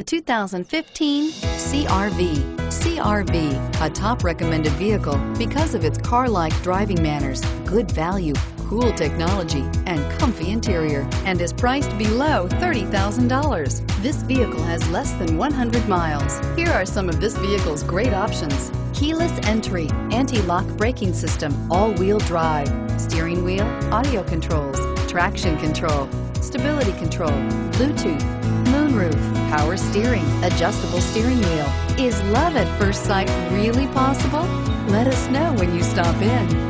The 2015 CRV. CRV, a top recommended vehicle because of its car-like driving manners, good value, cool technology, and comfy interior, and is priced below $30,000. This vehicle has less than 100 miles. Here are some of this vehicle's great options. Keyless entry, anti-lock braking system, all-wheel drive, steering wheel, audio controls, traction control, stability control, Bluetooth, moonroof, power steering, adjustable steering wheel. Is love at first sight really possible? Let us know when you stop in.